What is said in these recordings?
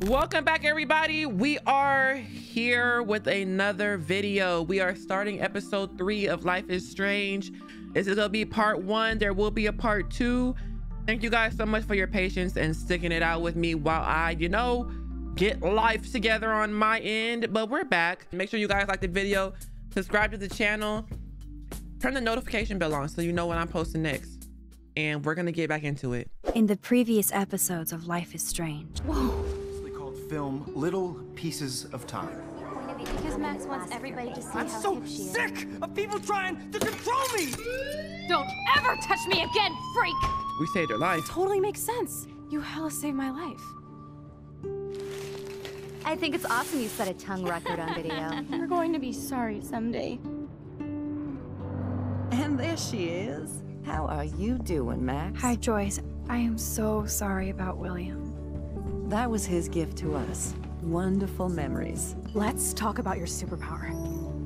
welcome back everybody. We are here with another video. We are starting episode three of life is strange. This is gonna be part one. There will be a part two. Thank you guys so much for your patience and sticking it out with me while i you know get life together on my end. But we're back. Make sure you guys like the video subscribe to the channel turn the notification bell on so you know when i'm posting next. And we're gonna get back into it. In the previous episodes of Life is Strange. They called film Little Pieces of Time. Because Max wants everybody to see I'm how so hip she is. sick of people trying to control me! Don't ever touch me again, freak! we saved her life Totally makes sense. You hella saved my life. I think it's awesome you set a tongue record on video. You're going to be sorry someday. And there she is. How are you doing, Max? Hi, Joyce. I am so sorry about William. That was his gift to us. Wonderful memories. Let's talk about your superpower.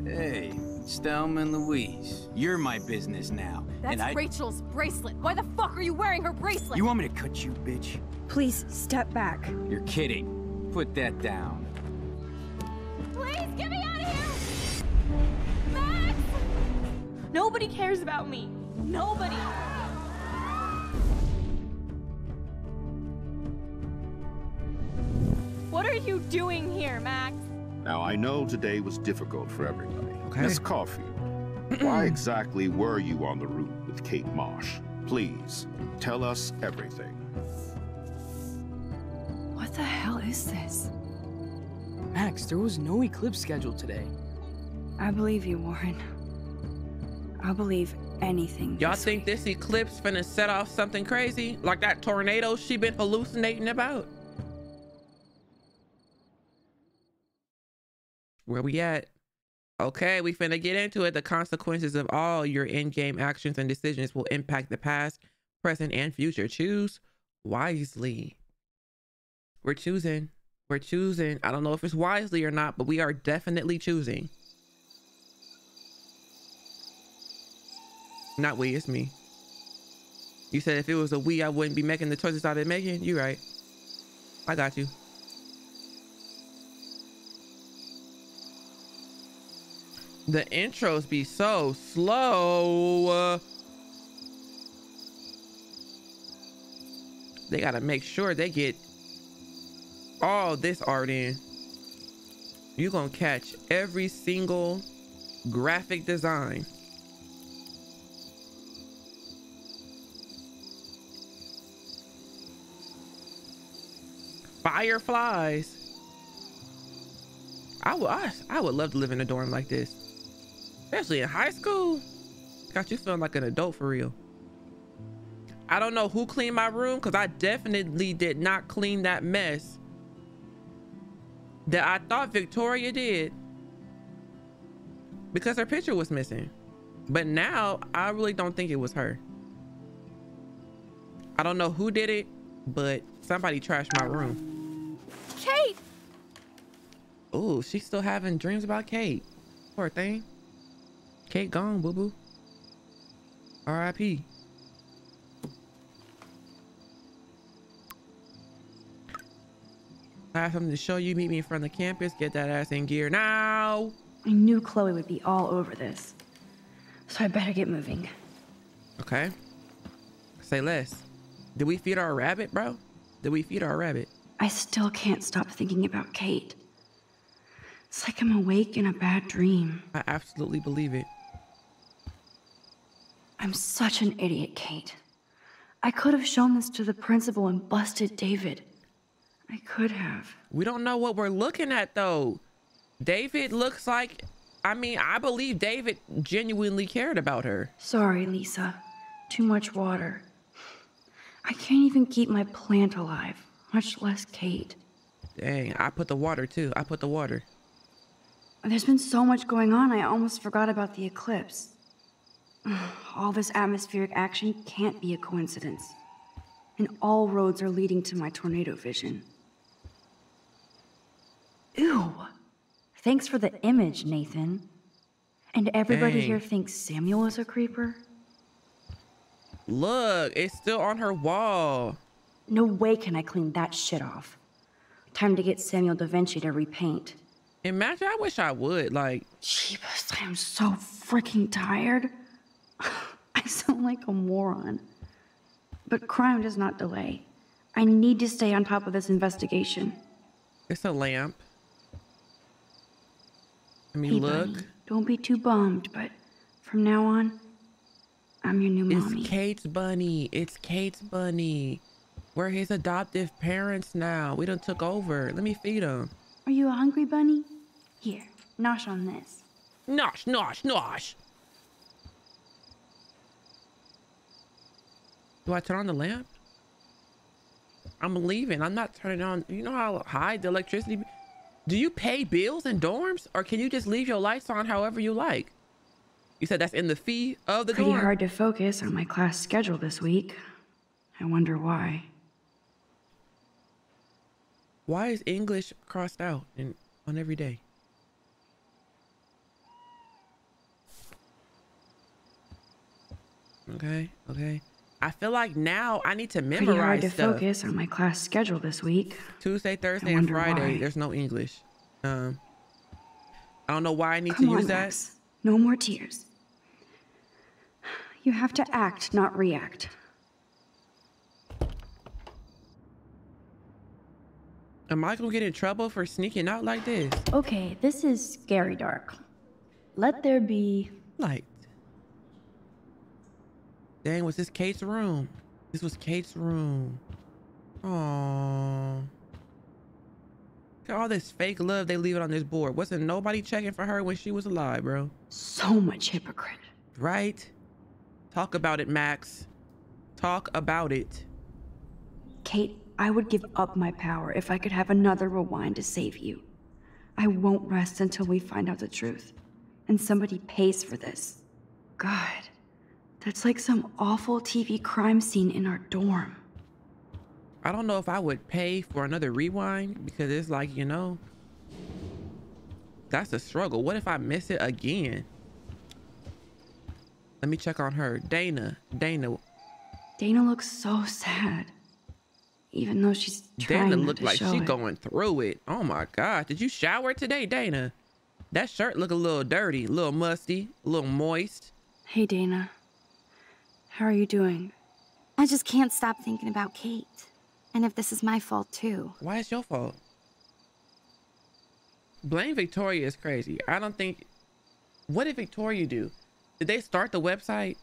Hey, Thelma and Louise, you're my business now. That's and I... Rachel's bracelet. Why the fuck are you wearing her bracelet? You want me to cut you, bitch? Please step back. You're kidding. Put that down. Please get me out of here! Max! Nobody cares about me. Nobody. What are you doing here, Max? Now, I know today was difficult for everybody. Okay. Miss Caulfield, why exactly were you on the route with Kate Marsh? Please, tell us everything. What the hell is this? Max, there was no eclipse scheduled today. I believe you, Warren. I'll believe anything. Y'all this think week. this eclipse finna set off something crazy? Like that tornado she been hallucinating about? Where we at? Okay, we finna get into it. The consequences of all your in-game actions and decisions will impact the past, present, and future. Choose wisely. We're choosing. We're choosing. I don't know if it's wisely or not, but we are definitely choosing. Not we, it's me. You said if it was a we, I wouldn't be making the choices I've been making. You right. I got you. The intros be so slow. They gotta make sure they get all this art in. You gonna catch every single graphic design. Fireflies. I would I, I would love to live in a dorm like this. Especially in high school. Got you feeling like an adult for real. I don't know who cleaned my room because I definitely did not clean that mess that I thought Victoria did because her picture was missing. But now I really don't think it was her. I don't know who did it, but somebody trashed my room. Kate! Oh, she's still having dreams about Kate. Poor thing. Kate gone, boo boo. R.I.P. I have something to show you. Meet me in front of the campus. Get that ass in gear now. I knew Chloe would be all over this. So I better get moving. Okay. Say less. Did we feed our rabbit, bro? Did we feed our rabbit? I still can't stop thinking about Kate. It's like I'm awake in a bad dream. I absolutely believe it. I'm such an idiot, Kate. I could have shown this to the principal and busted David. I could have. We don't know what we're looking at though. David looks like, I mean, I believe David genuinely cared about her. Sorry, Lisa. Too much water. I can't even keep my plant alive, much less Kate. Dang, I put the water too. I put the water. There's been so much going on, I almost forgot about the eclipse. All this atmospheric action can't be a coincidence. And all roads are leading to my tornado vision. Ew. Thanks for the image, Nathan. And everybody Dang. here thinks Samuel is a creeper? Look, it's still on her wall. No way can I clean that shit off. Time to get Samuel da Vinci to repaint. Imagine, I wish I would. Like, Jeebus, I am so freaking tired. I sound like a moron. But crime does not delay. I need to stay on top of this investigation. it's a lamp. I mean, Hey, look. buddy, don't be too bummed, but from now on, I'm your new It's mommy. Kate's bunny. It's Kate's bunny. We're his adoptive parents now. We done took over. Let me feed him. Are you a hungry bunny? Here, nosh on this. Nosh, nosh, nosh. Do I turn on the lamp? I'm leaving. I'm not turning on. You know how high the electricity. Do you pay bills in dorms, or can you just leave your lights on however you like? You said that's in the fee of the Pretty dorm. hard to focus on my class schedule this week. I wonder why. Why is English crossed out in, on every day? Okay, okay. I feel like now I need to Pretty hard memorize to stuff. focus on my class schedule this week. Tuesday, Thursday, and Friday. why. There's no English. Um, I don't know why I need Come to on, use that. Max. No more tears. You have to act, not react. Am I gonna get in trouble for sneaking out like this? Okay, this is scary dark. Let there be. Like, dang, was this Kate's room? This was Kate's room. Aww. Look at all this fake love they leave it on this board. Wasn't nobody checking for her when she was alive, bro? So much hypocrite. Right? Talk about it, Max. Talk about it. Kate, I would give up my power if I could have another rewind to save you. I won't rest until we find out the truth. And somebody pays for this. God, that's like some awful TV crime scene in our dorm. I don't know if I would pay for another rewind because it's like, you know, that's a struggle. What if I miss it again? Let me check on her. Dana. Dana. Dana looks so sad. Even though she's trying Dana looked like show she going through it. Oh my God. Did you shower today, Dana? That shirt look a little dirty, a little musty, a little moist. Hey, Dana. How are you doing? I just can't stop thinking about Kate. And if this is my fault too. Why is your fault? Blame Victoria is crazy. I don't think. What did Victoria do? Did they start the website?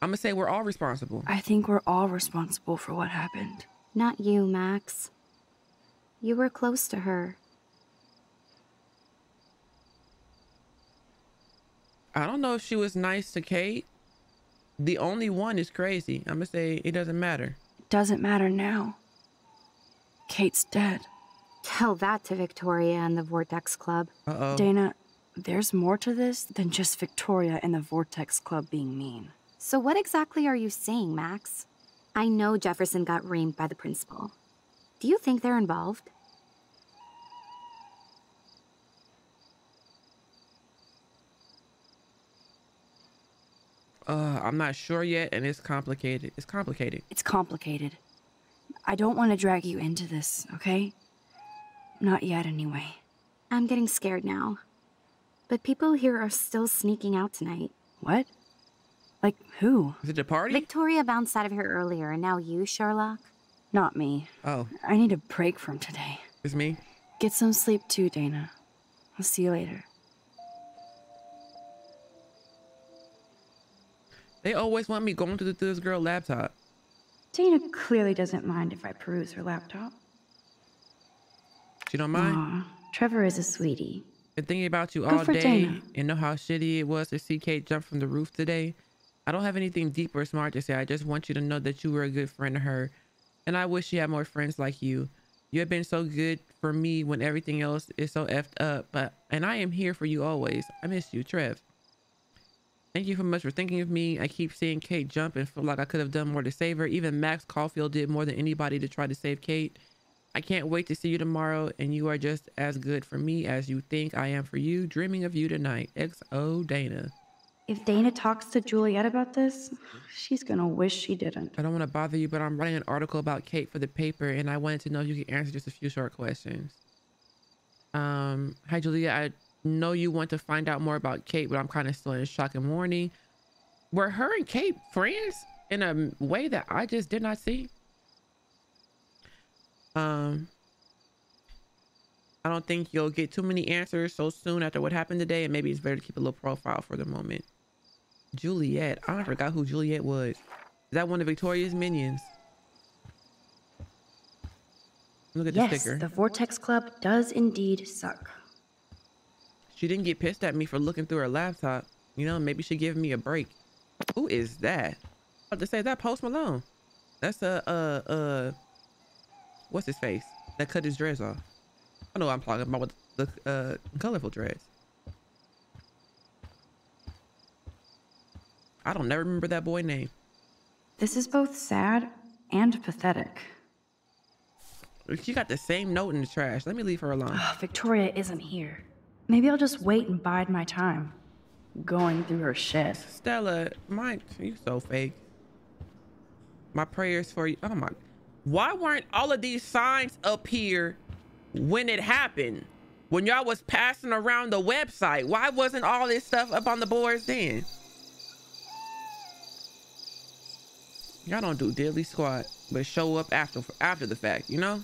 I'm gonna say we're all responsible. I think we're all responsible for what happened. Not you, Max. You were close to her. I don't know if she was nice to Kate. The only one is crazy. I'm gonna say it doesn't matter. It doesn't matter now. Kate's dead. Tell that to Victoria and the Vortex Club. Uh oh. Dana, there's more to this than just Victoria and the Vortex Club being mean. So, what exactly are you saying, Max? I know Jefferson got reamed by the principal. Do you think they're involved? Uh, I'm not sure yet, and it's complicated. It's complicated. It's complicated. I don't want to drag you into this, okay? Not yet, anyway. I'm getting scared now. But people here are still sneaking out tonight. What? Like who? Is it the party? Victoria bounced out of here earlier, and now you, Sherlock? Not me. oh, I need a break from today. it's me. Get some sleep too, Dana. I'll see you later. They always want me going to this girl laptop. Dana clearly doesn't mind if I peruse her laptop. She don't mind. Aw, Trevor is a sweetie. Been thinking about you Good all day Dana. and know how shitty it was to see Kate jump from the roof today. I don't have anything deep or smart to say. I just want you to know that you were a good friend to her. And I wish she had more friends like you. You have been so good for me when everything else is so effed up. But and I am here for you always. I miss you, Trev. Thank you so much for thinking of me. I keep seeing Kate jump and feel like I could have done more to save her. Even Max Caulfield did more than anybody to try to save Kate. I can't wait to see you tomorrow, and you are just as good for me as you think I am for you. Dreaming of you tonight. XO Dana. If Dana talks to Juliet about this, she's gonna wish she didn't. I don't want to bother you, but I'm writing an article about Kate for the paper, and I wanted to know if you could answer just a few short questions. Um, hi Julia, I know you want to find out more about Kate, but I'm kind of still in shock and mourning. Were her and Kate friends in a way that I just did not see? Um, I don't think you'll get too many answers so soon after what happened today, and maybe it's better to keep a little profile for the moment. Juliet. I forgot who Juliet was. Is that one of Victoria's minions? Look at yes, the sticker. the Vortex Club does indeed suck. She didn't get pissed at me for looking through her laptop. You know, maybe she give me a break. Who is that? I was to say that Post Malone. That's a uh uh what's his face? That cut his dress off. I know I'm talking about with the uh colorful dress. I don't never remember that boy name. This is both sad and pathetic. She got the same note in the trash. Let me leave her alone. Ugh, Victoria isn't here. Maybe I'll just wait and bide my time. Going through her shit. Stella, my you so fake. My prayers for you. Oh my. Why weren't all of these signs up here when it happened? When y'all was passing around the website? Why wasn't all this stuff up on the boards then? Y'all don't do diddly squat, but show up after after the fact, you know?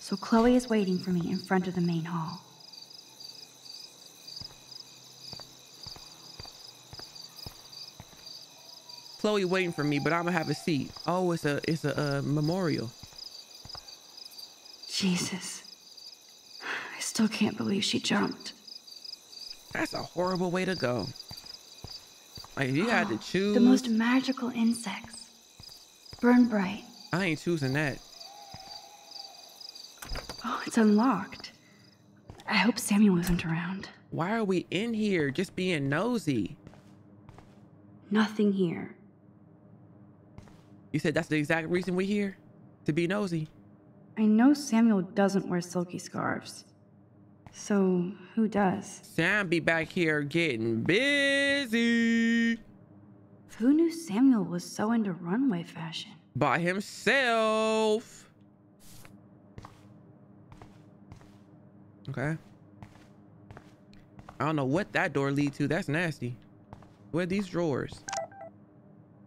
So Chloe is waiting for me in front of the main hall. Chloe waiting for me, but I'm gonna have a seat. Oh, it's a it's a, uh memorial. Jesus. I still can't believe she jumped. That's a horrible way to go. Like you had to choose. The most magical insects. Burn bright. I ain't choosing that. Oh, it's unlocked. I hope Samuel isn't around. Why are we in here just being nosy? Nothing here. You said that's the exact reason we're here? To be nosy? I know Samuel doesn't wear silky scarves. So, who does? Sam be back here getting busy. Who knew Samuel was so into runway fashion? By himself. Okay. I don't know what that door lead to. That's nasty. Where are these drawers?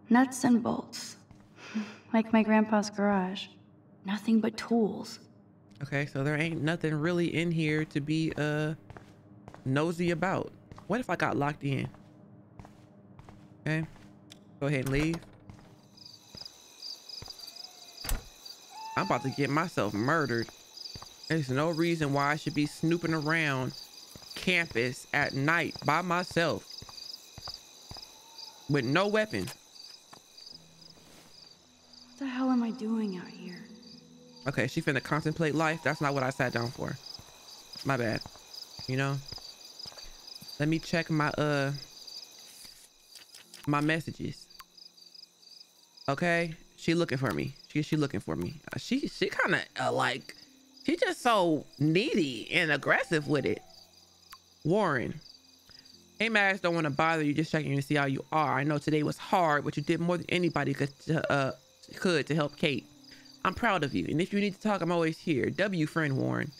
Nuts and bolts. Like my grandpa's garage. Nothing but tools. Okay, so there ain't nothing really in here to be uh nosy about. What if I got locked in? Okay. Go ahead and leave. I'm about to get myself murdered. There's no reason why I should be snooping around campus at night by myself with no weapon. The hell am I doing out here? Okay, she finna contemplate life. That's not what I sat down for. My bad. You know? Let me check my, uh, my messages. Okay? She looking for me. She, she looking for me. Uh, she, she kind of, uh, like, she just so needy and aggressive with it. Warren. Hey, Max, don't want to bother you. Just checking to see how you are. I know today was hard, but you did more than anybody could, uh, could to help Kate. I'm proud of you. And if you need to talk, I'm always here. W friend Warren.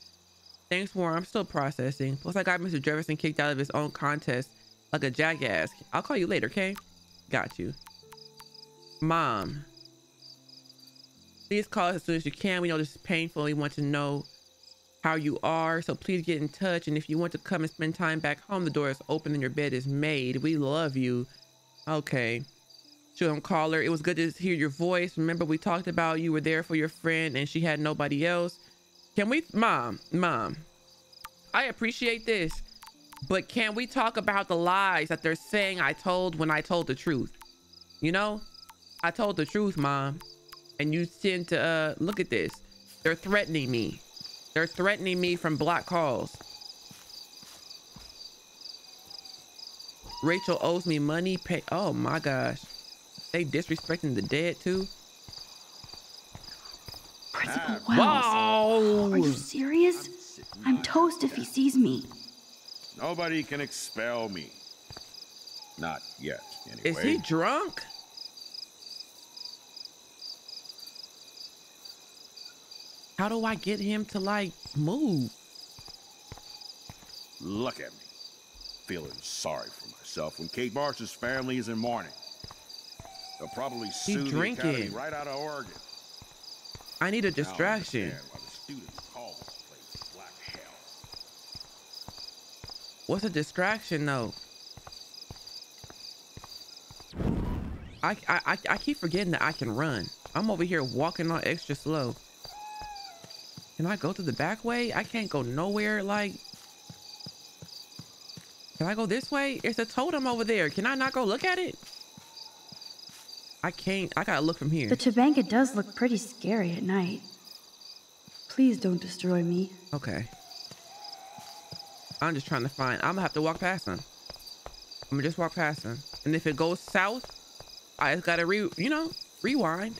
Thanks, Warren. I'm still processing. Plus, I got Mr. Jefferson kicked out of his own contest like a jackass. I'll call you later, okay? Got you. Mom. Please call us as soon as you can. We know this is painful. We want to know how you are. So please get in touch. And if you want to come and spend time back home, the door is open and your bed is made. We love you. Okay. Should him call her. It was good to hear your voice. Remember we talked about you were there for your friend and she had nobody else. Can we, mom, mom, I appreciate this, but can we talk about the lies that they're saying I told when I told the truth? You know, I told the truth, mom, and you tend to, uh, look at this. They're threatening me. They're threatening me from block calls. Rachel owes me money. Pay. Oh my gosh. They disrespecting the dead too. Principal ah, Wells. Whoa! Are you serious? I'm toast if he sees me. Nobody can expel me. Not yet, anyway. Is he drunk? How do I get him to like move? Look at me. Feeling sorry for myself when Kate Marsh's family is in mourning. They'll probably sue academy drinking. right out of Oregon. I need a distraction. understand why the students call this place Black Hell. What's a distraction though? I, I I I keep forgetting that I can run. I'm over here walking on extra slow. Can I go to the back way? I can't go nowhere. Like, can I go this way? It's a totem over there. Can I not go look at it? I can't. I gotta look from here. The Tabanka does look pretty scary at night. Please don't destroy me. Okay. I'm just trying to find. I'm gonna have to walk past him. I'm gonna just walk past him, and if it goes south, I just gotta re, you know, rewind.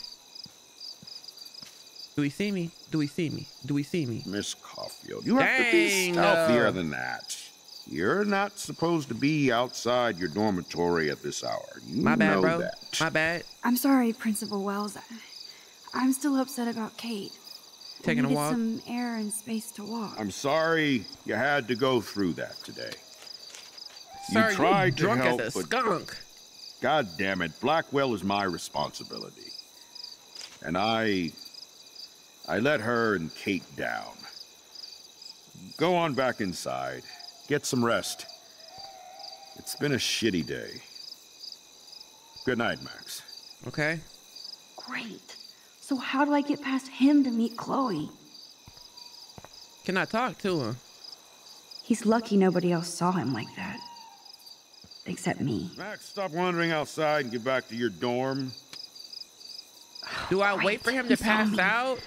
Do we see me? Do we see me? Do we see me? Miss Caulfield, you have to be Dang, stealthier uh, than that. You're not supposed to be outside your dormitory at this hour. You My bad, know bro. that. My bad. I'm sorry, Principal Wells. I- I'm still upset about Kate. We Taking a needed walk. some air and space to walk. I'm sorry you had to go through that today. Sir, you tried to drunk help, as a but skunk. God damn it, Blackwell is my responsibility. And I. I let her and Kate down. Go on back inside. Get some rest. It's been a shitty day. Good night, Max. Okay. Great. So how do I get past him to meet Chloe? Can I talk to him? He's lucky nobody else saw him like that. Except me. Max, stop wandering outside and get back to your dorm. Do I wait for him to pass out?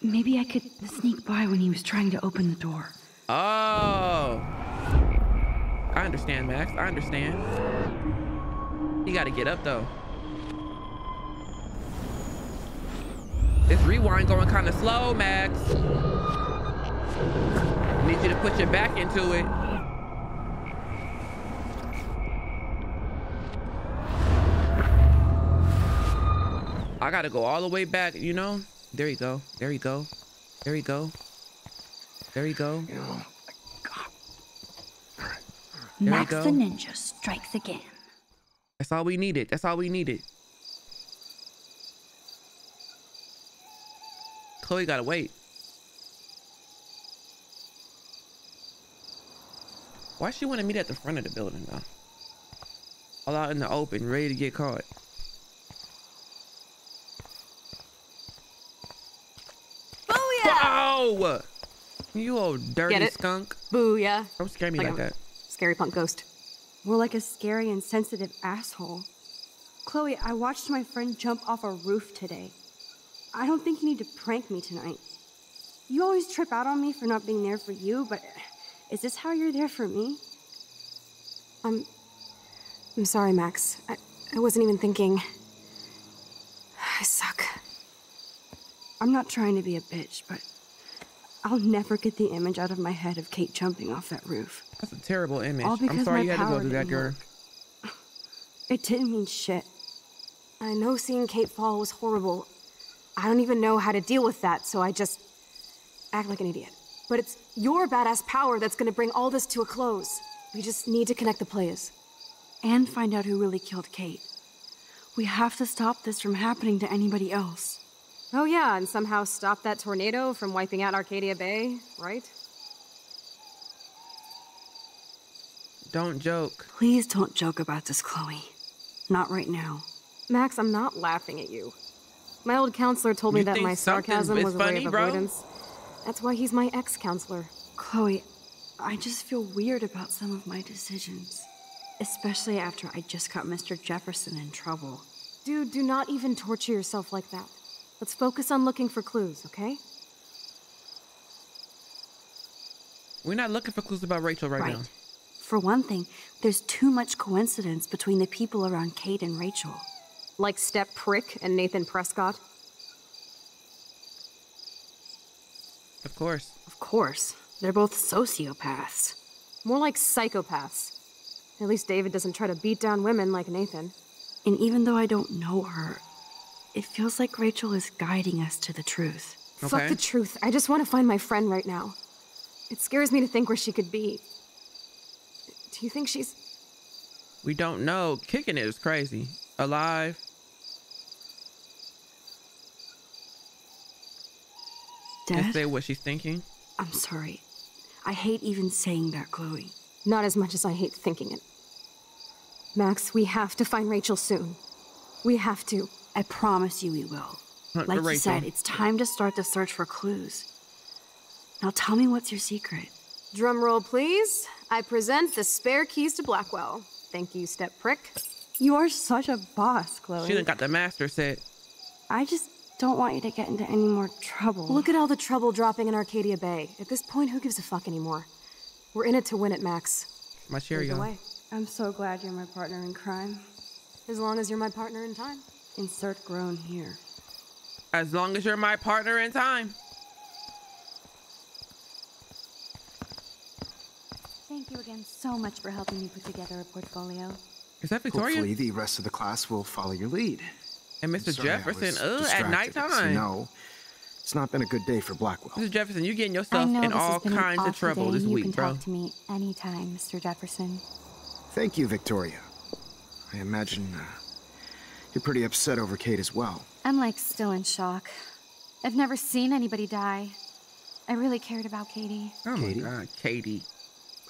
Maybe I could sneak by when he was trying to open the door. Oh. I understand, Max. I understand. You gotta get up though. This rewind going kind of slow, Max. I Need you to put your back into it. I gotta go all the way back, you know? There you go. There you go. There you go. There you go. There we Max go. the Ninja strikes again. That's all we needed. That's all we needed. Chloe gotta wait. Why she want to meet at the front of the building though? All out in the open, ready to get caught. Booyah! Oh! You old dirty Get it? skunk. Booyah. Don't scare me Like like that. Scary punk ghost. More like a scary and sensitive asshole. Chloe, I watched my friend jump off a roof today. I don't think you need to prank me tonight. You always trip out on me for not being there for you, but is this how you're there for me? I'm. I'm sorry, Max. I, I wasn't even thinking. I suck. I'm not trying to be a bitch, but I'll never get the image out of my head of Kate jumping off that roof. That's a terrible image. All I'm because sorry my you had to go through that, girl. work. It didn't mean shit. I know seeing Kate fall was horrible. I don't even know how to deal with that, so I just act like an idiot. But it's your badass power that's gonna bring all this to a close. We just need to connect the players. And find out who really killed Kate. We have to stop this from happening to anybody else. Oh, yeah, and somehow stop that tornado from wiping out Arcadia Bay, right? Don't joke. Please don't joke about this, Chloe. Not right now. Max, I'm not laughing at you. My old counselor told me You that my sarcasm is was a funny, way of bro? avoidance. That's why he's my ex-counselor. Chloe, I just feel weird about some of my decisions. Especially after I just got Mr. Jefferson in trouble. Dude, do not even torture yourself like that. Let's focus on looking for clues, okay? We're not looking for clues about Rachel right, Right. now. For one thing, there's too much coincidence between the people around Kate and Rachel. Like Step Prick and Nathan Prescott. Of course. Of course, they're both sociopaths. More like psychopaths. At least David doesn't try to beat down women like Nathan. And even though I don't know her, it feels like Rachel is guiding us to the truth. Fuck the truth. I just want to find my friend right now. It scares me to think where she could be. Do you think she's. We don't know. Kicking it is crazy. Alive. Dead? Let's say what she's thinking. I'm sorry. I hate even saying that, Chloe. Not as much as I hate thinking it. Max, we have to find Rachel soon. We have to. I promise you we will. Hunt for Like you Rachel. said, it's time to start the search for clues. Now tell me what's your secret. Drum roll, please. I present the spare keys to Blackwell. Thank you, step prick. You are such a boss, Chloe. She done got the master set. I just don't want you to get into any more trouble. Look at all the trouble dropping in Arcadia Bay. At this point, who gives a fuck anymore? We're in it to win it, Max. My Lead the Cheerio. I'm so glad you're my partner in crime. As long as you're my partner in time. Insert groan here. As long as you're my partner in time. Thank you again so much for helping me put together a portfolio. Is that Victoria? Hopefully, the rest of the class will follow your lead. And Mr. Sorry, Jefferson, ugh, at distracted. nighttime. No, it's not been a good day for Blackwell. Mr. Jefferson, you're getting I yourself know in this all has been an kinds of awful trouble day. this you week, can bro. talk to me anytime, Mr. Jefferson. Thank you, Victoria. I imagine uh, you're pretty upset over Kate as well. I'm like still in shock. I've never seen anybody die. I really cared about Katie. Oh Katie? my God, Katie.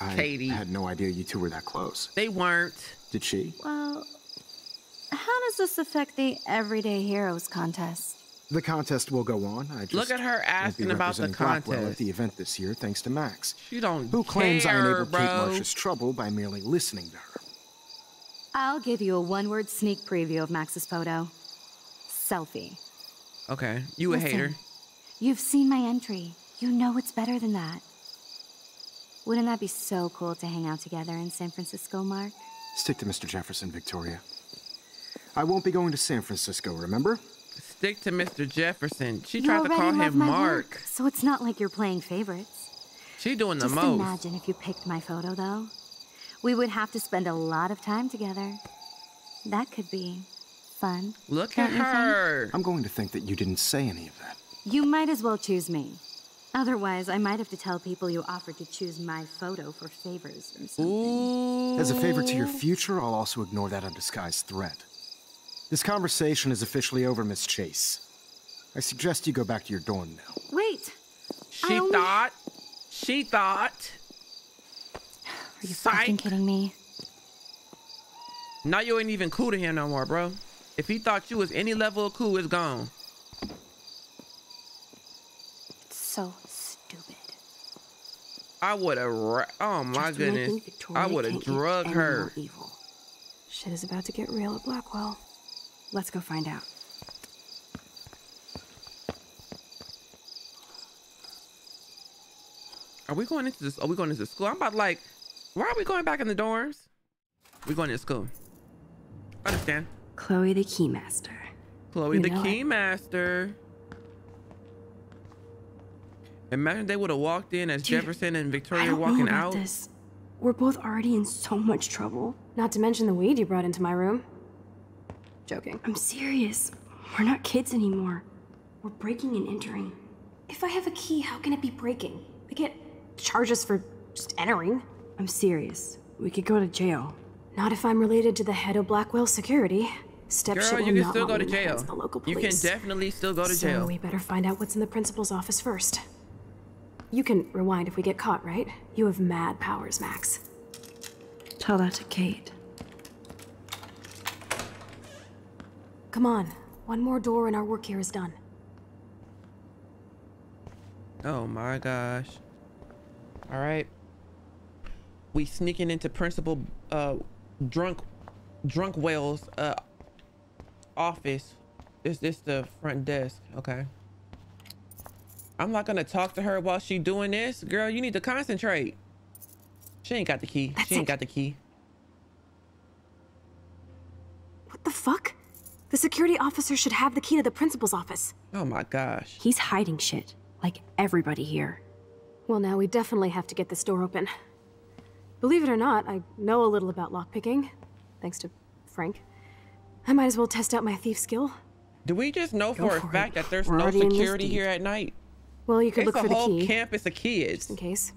I Katie. had no idea you two were that close. They weren't. Did she? Well, how does this affect the Everyday Heroes contest? The contest will go on. I just Look at her won't be asking about the representing Blackwell contest. at the event this year, thanks to Max, She don't who claims I care, enabled bro. Kate Marsh's trouble by merely listening to her. I'll give you a one-word sneak preview of Max's photo. Selfie. Okay, you a hater. You've seen my entry. You know it's better than that. Wouldn't that be so cool to hang out together in San Francisco, Mark? Stick to Mr. Jefferson, Victoria. I won't be going to San Francisco, remember? Stick to Mr. Jefferson. She You tried to already call love him my Mark. work, so it's not like you're playing favorites. She doing the Just most. imagine if you picked my photo, though. We would have to spend a lot of time together. That could be fun. Look at you think? her. I'm going to think that you didn't say any of that. You might as well choose me. Otherwise, I might have to tell people you offered to choose my photo for favors or something. Ooh. As a favor to your future, I'll also ignore that undisguised threat. This conversation is officially over, Miss Chase. I suggest you go back to your dorm now. Wait! She I only- thought. She thought. Are you fucking kidding me? Now you ain't even cool to him no more, bro. If he thought you was any level of cool, it's gone. It's so stupid. I would have. Oh my Just goodness. I would have drugged her. Evil. Shit is about to get real at Blackwell. Let's go find out. Are we going into this? Are we going into school? I'm about like, why are we going back in the dorms? We're going to school. Understand? Chloe the Keymaster. Chloe You the. Keymaster. Imagine they would have walked in as Dude, Jefferson and Victoria walking out. this. We're both already in so much trouble. Not to mention the weed you brought into my room. Joking. I'm serious. We're not kids anymore. We're breaking and entering. If I have a key, how can it be breaking? I get charges for just entering. I'm serious. We could go to jail. Not if I'm related to the head of Blackwell Security. Step Girl, will you can not still go to hands jail. of The local You can definitely still go to so jail. we better find out what's in the principal's office first. You can rewind if we get caught, right? You have mad powers, Max. Tell that to Kate. Come on. One more door and our work here is done. Oh my gosh. All right. We sneaking into Principal uh drunk drunk Wales uh office. Is this the front desk? Okay. I'm not gonna talk to her while she doing this. Girl, you need to concentrate. She ain't got the key. That's she ain't it. got the key. What the fuck? The security officer should have the key to the principal's office. Oh my gosh. He's hiding shit, like everybody here. Well, now we definitely have to get this door open. Believe it or not, I know a little about lockpicking, thanks to Frank. I might as well test out my thief skill. Do we just know Go for a for it. fact that there's We're no already in this security here at night? Well, you could It's look for the key. It's a whole campus of kids. Just in case.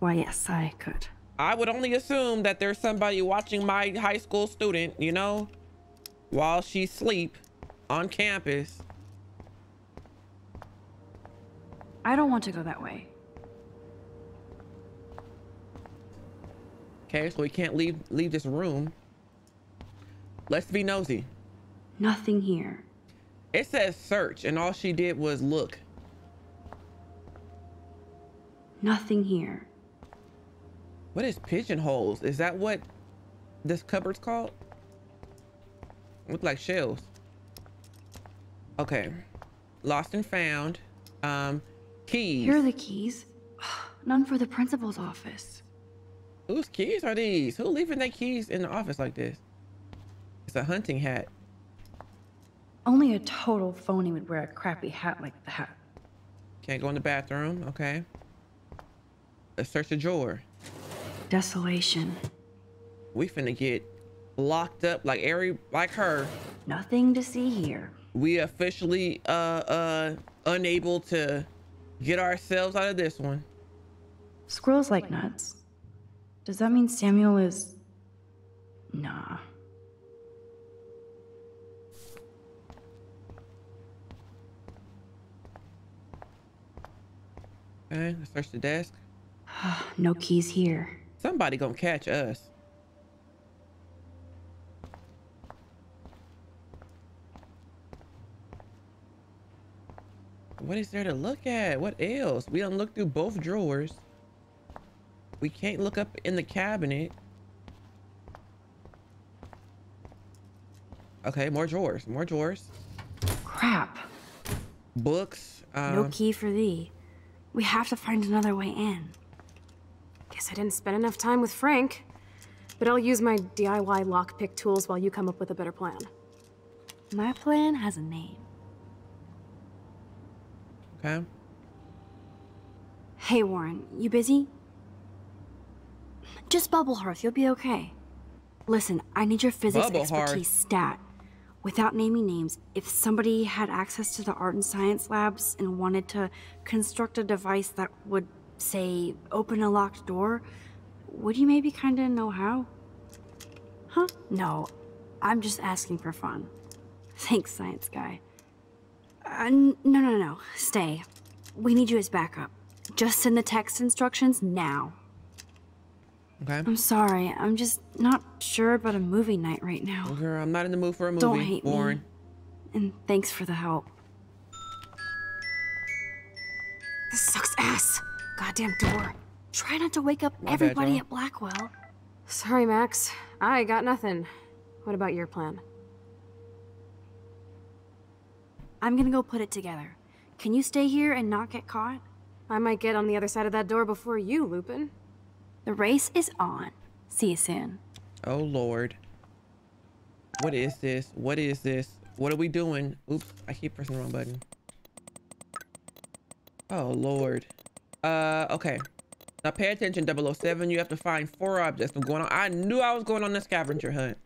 Why, yes, I could. I would only assume that there's somebody watching my high school student, you know, while she sleep on campus. I don't want to go that way. Okay, so we can't leave leave this room. Let's be nosy. Nothing here. It says search, and all she did was look. Nothing here. What is pigeonholes? Is that what this cupboard's called? Look like shells. Okay. Lost and found. Um, keys. Here are the keys. None for the principal's office. Whose keys are these? Who leaving their keys in the office like this? It's a hunting hat. Only a total phony would wear a crappy hat like that. Can't go in the bathroom. Okay. Let's search the drawer. Desolation. We finna get locked up like every like her. Nothing to see here. We officially uh uh unable to get ourselves out of this one. Squirrels like nuts. Does that mean Samuel is. Nah. Okay, let's search the desk. no keys here. Somebody gonna catch us. What is there to look at? What else? We done looked through both drawers. We can't look up in the cabinet. Okay, more drawers, more drawers. Crap. Books. Um, no key for thee. We have to find another way in. Guess I didn't spend enough time with Frank. But I'll use my DIY lockpick tools while you come up with a better plan. My plan has a name. Okay. Hey, Warren, you busy? Just bubble hearth, you'll be okay. Listen, I need your physics Bubble expertise hearth. stat. Without naming names, if somebody had access to the art and science labs and wanted to construct a device that would, say, open a locked door, would you maybe kinda know how? Huh? No, I'm just asking for fun. Thanks, science guy. Uh, no, no, no, stay. We need you as backup. Just send the text instructions now. Okay. I'm sorry, I'm just not sure about a movie night right now. Girl, I'm not in the mood for a movie. Don't hate me. Warren. And thanks for the help. This sucks ass. Goddamn door. Try not to wake up My everybody y'all. at Blackwell. Sorry, Max. I got nothing. What about your plan? I'm gonna go put it together. Can you stay here and not get caught? I might get on the other side of that door before you, Lupin. The race is on. See you soon. Oh Lord. What is this? What is this? What are we doing? Oops, I keep pressing the wrong button. Oh Lord. Uh, okay. Now pay attention, 007. You have to find four objects. I'm going on. I knew I was going on the scavenger hunt.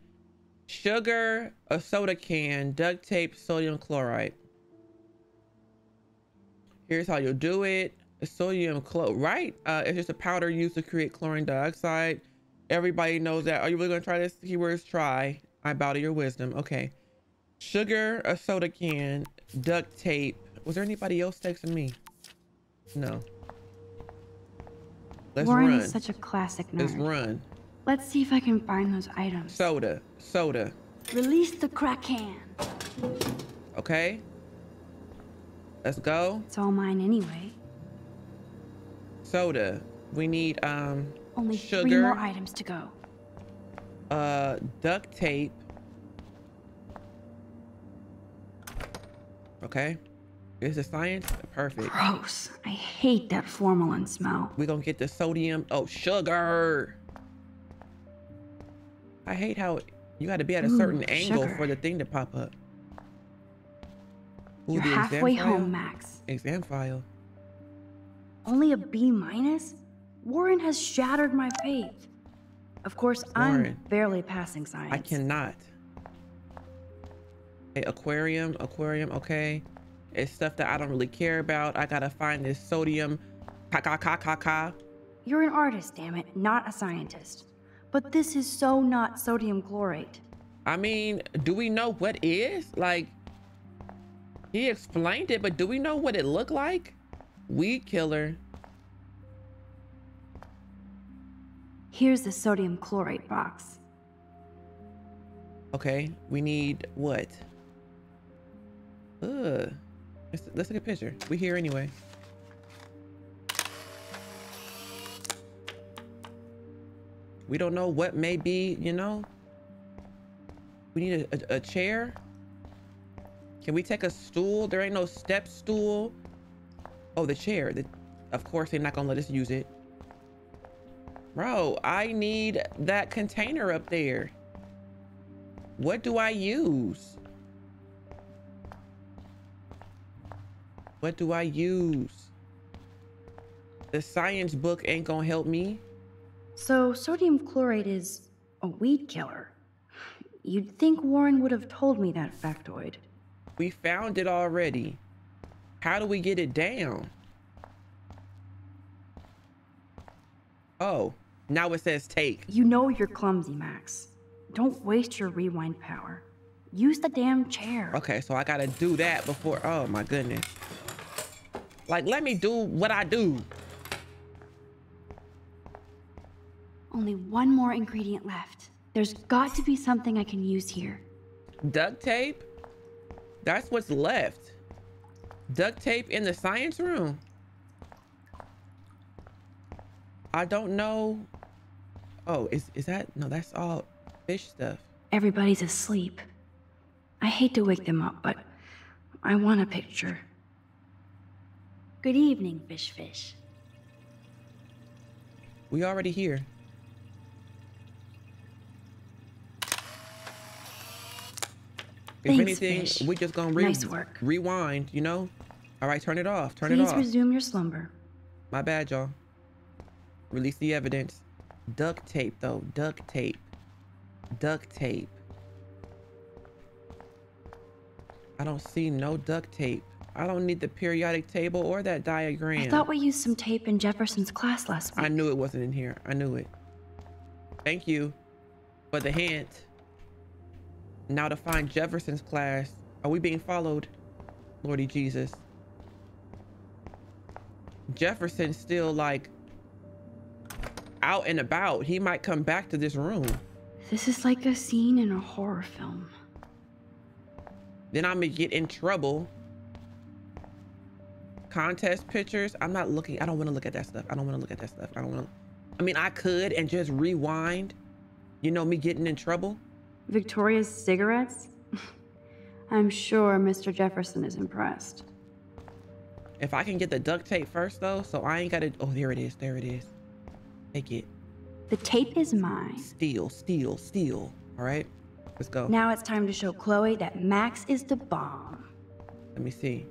Sugar, a soda can, duct tape, sodium chlorate. Here's how you'll do it. Sodium chlorate, right? Uh, it's just a powder used to create chlorine dioxide. Everybody knows that. Are you really gonna try this? Keywords try. I bow to your wisdom. Okay. Sugar, a soda can, duct tape. Was there anybody else texting me? No. Let's Warren run. is such a classic Let's run. Let's see if I can find those items. Soda. Soda. Release the crack can. Okay. Let's go. It's all mine anyway. Soda. We need um Only sugar. three more items to go. uh duct tape. Okay. Is the science perfect? Gross. I hate that formalin smell. We're gonna get the sodium. Oh, sugar. I hate how you got to be at a Ooh, certain angle sugar. for the thing to pop up. Ooh, You're halfway home, Max. Exam file. Only a B minus? Warren has shattered my faith. Of course, Lauren. I'm barely passing science. I cannot. Okay, aquarium, aquarium, okay. It's stuff that I don't really care about. I gotta find this sodium ka ka ka ka ka. You're an artist, damn it, not a scientist. But this is so not sodium chlorate. I mean, do we know what is? Like, he explained it, but do we know what it looked like? Weed killer. Here's the sodium chlorate box. Okay, we need what? Ugh. Let's, let's take a picture. We're here anyway. We don't know what may be, you know? We need a, a, a chair. Can we take a stool? There ain't no step stool. Oh, the chair. The, of course, they're not gonna let us use it. Bro, I need that container up there. What do I use? What do I use? The science book ain't gonna help me. So, sodium chlorate is a weed killer. You'd think Warren would have told me that factoid. We found it already. How do we get it down? Oh, now it says take. You know you're clumsy, Max. Don't waste your rewind power. Use the damn chair. Okay, so I gotta do that before. Oh my goodness. Like, let me do what I do. Only one more ingredient left. There's got to be something I can use here. Duct tape? That's what's left. Duct tape in the science room. I don't know. Oh, is is that no, that's all fish stuff. Everybody's asleep. I hate to wake them up, but I want a picture. Good evening, Fish Fish. We already here. If anything, Fish. we just gonna re- Nice work. rewind, you know? All right, turn it off. Turn Please it off. Please resume your slumber. My bad, y'all. Release the evidence. Duct tape, though. Duct tape. Duct tape. I don't see no duct tape. I don't need the periodic table or that diagram. I thought we used some tape in Jefferson's class last week. I knew it wasn't in here. I knew it. Thank you for the hint. Now to find Jefferson's class. Are we being followed? Lordy Jesus. Jefferson's still like out and about. He might come back to this room. This is like a scene in a horror film. Then I'm gonna get in trouble. Contest pictures. I'm not looking. I don't want to look at that stuff. I don't want to look at that stuff. I don't want to. I mean, I could and just rewind. You know, me getting in trouble. Victoria's cigarettes? I'm sure Mr. Jefferson is impressed. If I can get the duct tape first, though, so I ain't gotta. Oh, there it is. There it is. Take it. The tape is mine. Steal, steal, steal. All right, let's go. Now it's time to show Chloe that Max is the bomb. Let me see.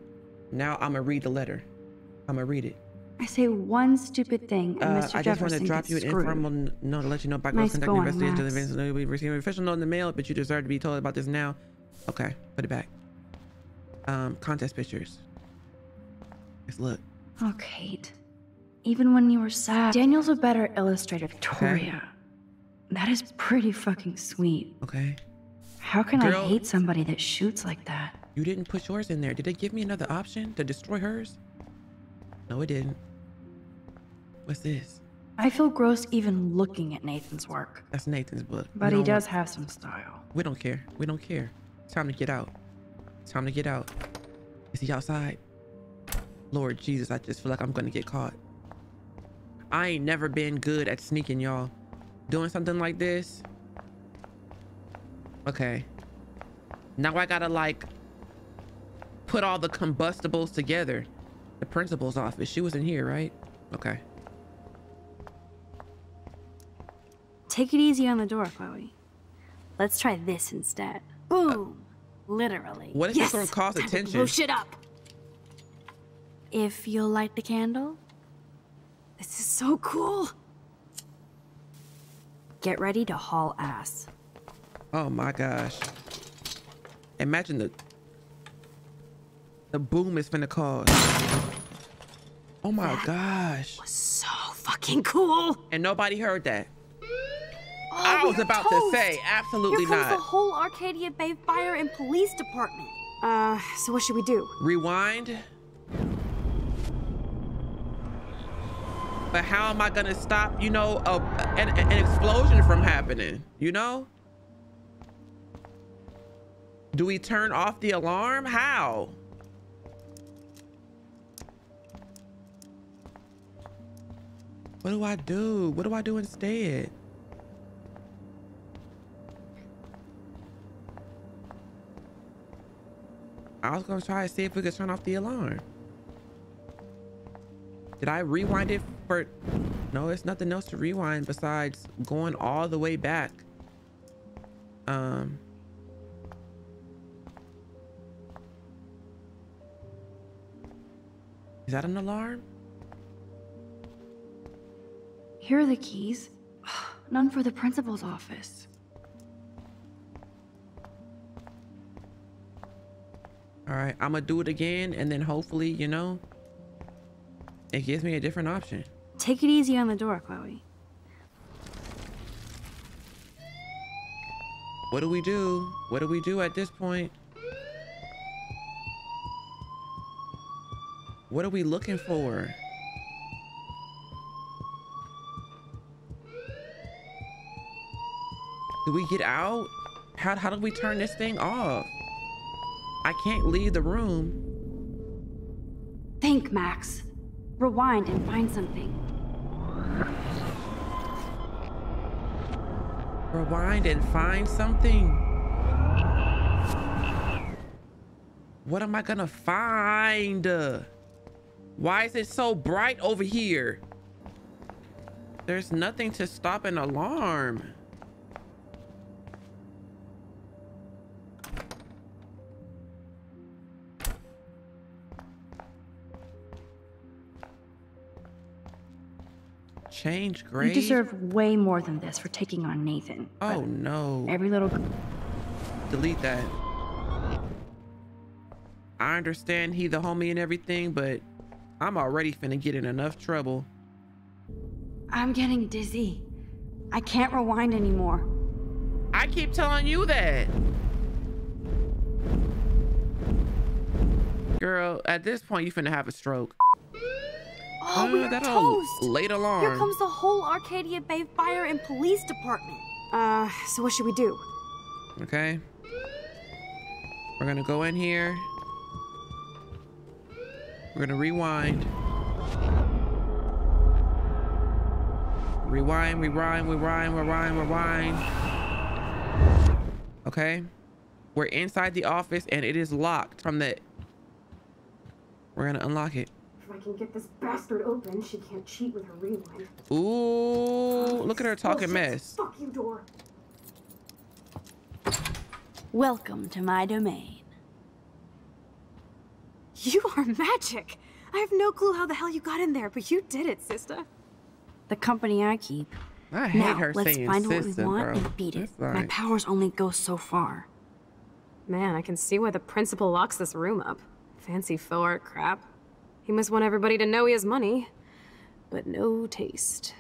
Now I'm gonna read the letter. I'm gonna read it. I say one stupid thing, and Uh, Mr. I just want to drop you an screwed. informal note to let you know background Nice conducting going, investigation to the. We receive an official note in the mail, but you deserve to be told about this now. Okay, put it back. Um, contest pictures. Let's look. Oh, Kate. Even when you were sad, Daniel's a better illustrator. Victoria. Okay. That is pretty fucking sweet. Okay. How can Girl- I hate somebody that shoots like that? You didn't put yours in there. Did they give me another option to destroy hers? No, it didn't. What's this? I feel gross even looking at Nathan's work. That's Nathan's book. But he does have some style. We don't care. We don't care. Time to get out. Time to get out. Is he outside? Lord Jesus, I just feel like I'm gonna get caught. I ain't never been good at sneaking, y'all. Doing something like this. Okay. Now I gotta like put all the combustibles together. The principal's office. She was in here, right? Okay. Take it easy on the door, Chloe. Let's try this instead. Boom! Uh, literally. What if yes! this one calls Time attention? blow shit up. If you'll light the candle. This is so cool. Get ready to haul ass. Oh my gosh. Imagine the the boom is finna cause. Oh my That gosh. Was so fucking cool. And nobody heard that. I was about to say, absolutely Here comes not. the whole Arcadia Bay Fire and Police Department. Uh, so what should we do? Rewind. But how am I gonna stop, you know, a, an, an explosion from happening? You know? Do we turn off the alarm? How? What do I do? What do I do instead? I was gonna try to see if we could turn off the alarm. Did I rewind it for? No, there's nothing else to rewind besides going all the way back. Um. Is that an alarm? Here are the keys. None for the principal's office. All right, I'm gonna do it again, and then hopefully, you know, it gives me a different option. Take it easy on the door, Chloe. What do we do? What do we do at this point? What are we looking for? Do we get out? How, how do we turn this thing off? I can't leave the room. Think, Max. Rewind and find something. Rewind and find something. What am I gonna find? Why is it so bright over here? There's nothing to stop an alarm. Change grade. You deserve way more than this for taking on Nathan. Oh no. Every little. delete that. I understand he the homie and everything, but I'm already finna get in enough trouble. I'm getting dizzy. I can't rewind anymore. I keep telling you that. Girl, at this point, you finna have a stroke. Oh, Uh, we're toast. late alarm. Here comes the whole Arcadia Bay Fire and Police Department. Uh, so what should we do? Okay. We're gonna go in here. We're gonna rewind. Rewind, rewind, rewind, rewind, rewind. Okay. We're inside the office and it is locked from the... We're gonna unlock it. If I can get this bastard open, she can't cheat with her rewind. Ooh, look at her talking Bullshit. mess. Fuck you, door. Welcome to my domain. You are magic. I have no clue how the hell you got in there, but you did it, sister. The company I keep. I hate now, her let's saying find what we sister, want bro. and beat it. It's My powers only go so far. Man, I can see why the principal locks this room up. Fancy faux art crap. He must want everybody to know he has money, but no taste.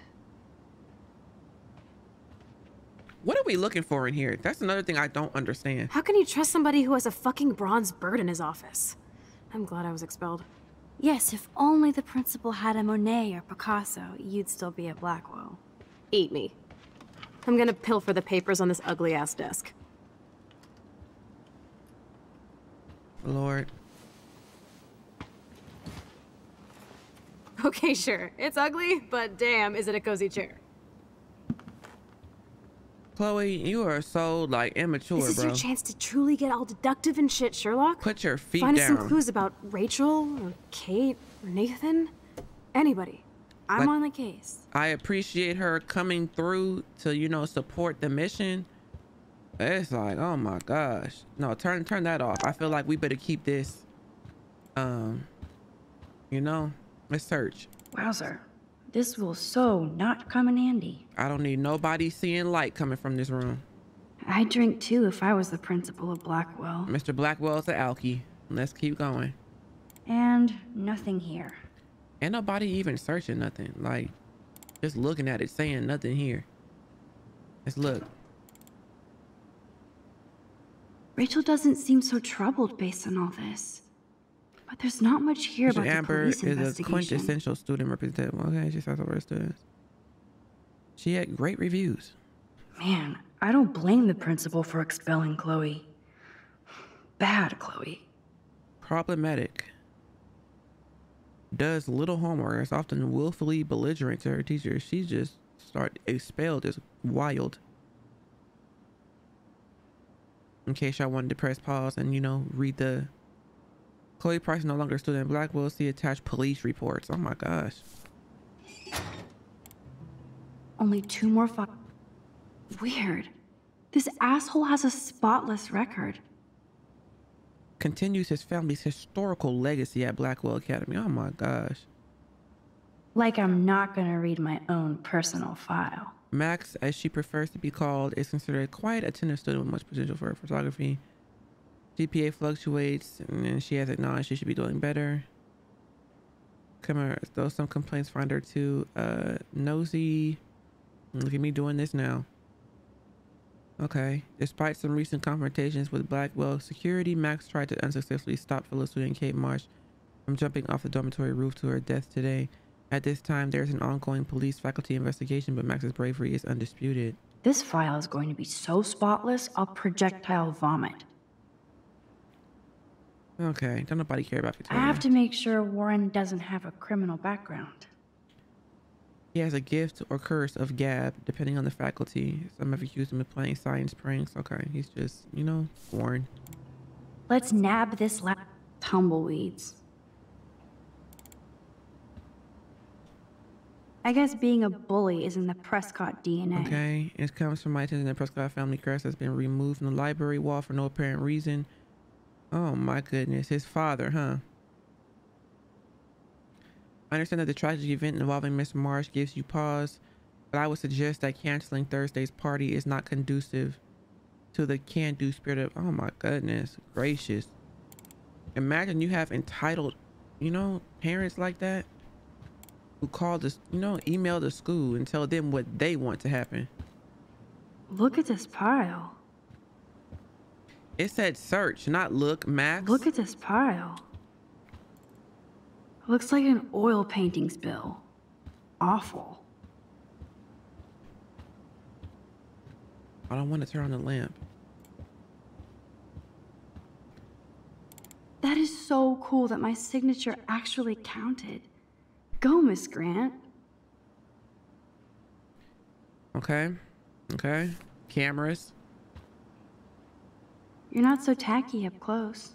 What are we looking for in here? That's another thing I don't understand. How can you trust somebody who has a fucking bronze bird in his office? I'm glad I was expelled. Yes, if only the principal had a Monet or Picasso, you'd still be at Blackwell. Eat me. I'm gonna pilfer the papers on this ugly ass desk. Lord. Okay, sure. It's ugly, but damn, is it a cozy chair. Chloe, you are so like immature, this is bro. your chance to truly get all deductive and shit, Sherlock. Put your feet Find us down. some clues about Rachel, or Kate, or Nathan. Anybody. I'm Like- on the case. I appreciate her coming through to, you know, support the mission. It's like, oh my gosh. No, turn turn that off. I feel like we better keep this um you know, let's search. Wowzer. This will so not come in handy. I don't need nobody seeing light coming from this room. I'd drink too if I was the principal of Blackwell. Mr. Blackwell's the alky. Let's keep going. And nothing here. Ain't nobody even searching nothing. Like, just looking at it, saying nothing here. Let's look. Rachel doesn't seem so troubled based on all this. But there's not much here Mr. about Amber the police is a quintessential student representative. Okay, she says over students. She had great reviews. Man, I don't blame the principal for expelling Chloe. Bad Chloe. Problematic. Does little homework. Is often willfully belligerent to her teachers. She just start expelled as wild. In case y'all wanted to press pause and you know read the Chloe Price no longer a student at Blackwell. See attached police reports. Oh my gosh. Only two more Weird. This asshole has a spotless record. Continues his family's historical legacy at Blackwell Academy. Oh my gosh. Like I'm not gonna read my own personal file. Max, as she prefers to be called, is considered quite a quiet, attentive student with much potential for photography. GPA fluctuates, and she has acknowledged she should be doing better. Come here, though some complaints find her too uh, nosy. Look at me doing this now. Okay. Despite some recent confrontations with Blackwell security, Max tried to unsuccessfully stop fellow student Kate Marsh from jumping off the dormitory roof to her death today. At this time, there's an ongoing police faculty investigation, but Max's bravery is undisputed. This file is going to be so spotless, I'll projectile vomit. Okay, don't nobody care about I have to make sure Warren doesn't have a criminal background. He has a gift or curse of gab, depending on the faculty. Some have accused him of playing science pranks. Okay, he's just, you know, Warren. Let's nab this la- tumbleweeds. I guess being a bully is in the Prescott DNA. Okay, it comes from my attention that Prescott family crest has been removed from the library wall for no apparent reason. Oh my goodness, his father, huh? I understand that the tragic event involving Miss Marsh gives you pause, but I would suggest that canceling Thursday's party is not conducive to the can-do spirit of, oh my goodness, gracious. Imagine you have entitled, you know, parents like that who call this, you know, email the school and tell them what they want to happen. Look at this pile. It said search, not look, Max. Look at this pile. Looks like an oil painting spill. Awful. I don't want to turn on the lamp. That is so cool that my signature actually counted. Go, Miss Grant. Okay. Okay. Cameras. You're not so tacky up close.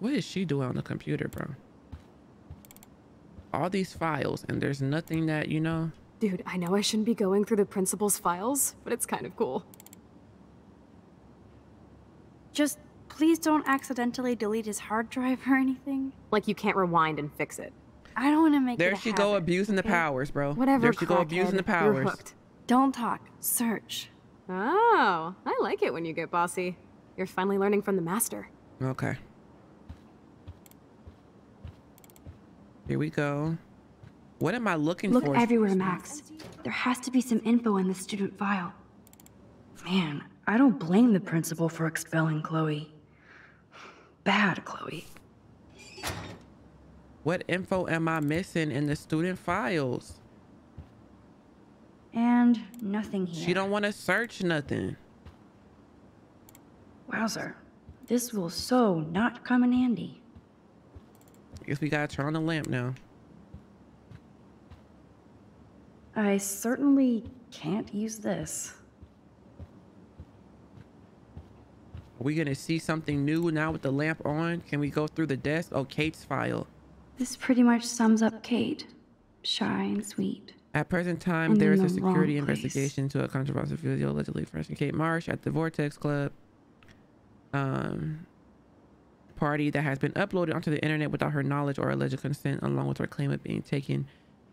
What is she doing on the computer, bro? All these files, and there's nothing that, you know. Dude, I know I shouldn't be going through the principal's files, but it's kind of cool. Just please don't accidentally delete his hard drive or anything. Like you can't rewind and fix it. I don't want to make There it a she go habit, abusing the powers, bro. Whatever, There she go abusing the crackhead. You're powers. hooked. Don't talk. Search. Oh, I like it when you get bossy. You're finally learning from the master. Okay. Here we go. What am I looking Look for? Look everywhere, Max. There has to be some info in the student file. Man, I don't blame the principal for expelling Chloe. Bad Chloe. What info am I missing in the student files? And nothing here. She don't want to search nothing. Wowzer. This will so not come in handy. Guess we gotta turn on the lamp now. I certainly can't use this. Are we gonna see something new now with the lamp on? Can we go through the desk? Oh, Kate's file. This pretty much sums up Kate. Shy and sweet. At present time, And there is a security investigation to a controversial video allegedly friending Kate Marsh at the Vortex Club um, party that has been uploaded onto the internet without her knowledge or alleged consent, along with her claim of being taken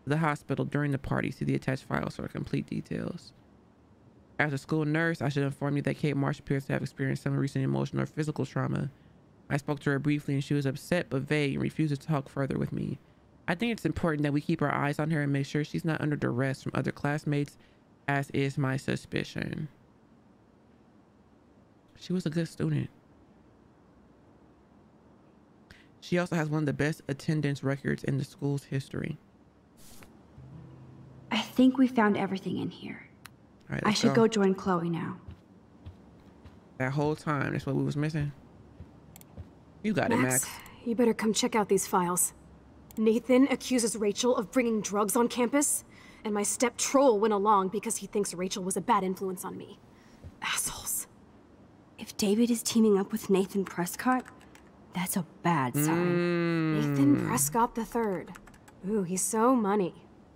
to the hospital during the party. See the attached files for complete details. As a school nurse, I should inform you that Kate Marsh appears to have experienced some recent emotional or physical trauma. I spoke to her briefly and she was upset but vague and refused to talk further with me. I think it's important that we keep our eyes on her and make sure she's not under duress from other classmates, as is my suspicion. She was a good student. She also has one of the best attendance records in the school's history. I think we found everything in here. Right, I should go join Chloe now. That whole time, that's what we was missing. You got it, Max, Max. you better come check out these files. Nathan accuses Rachel of bringing drugs on campus, and my step troll went along because he thinks Rachel was a bad influence on me. Assholes. If David is teaming up with Nathan Prescott, that's a bad sign. Hmm. Nathan Prescott III. Ooh, he's so money.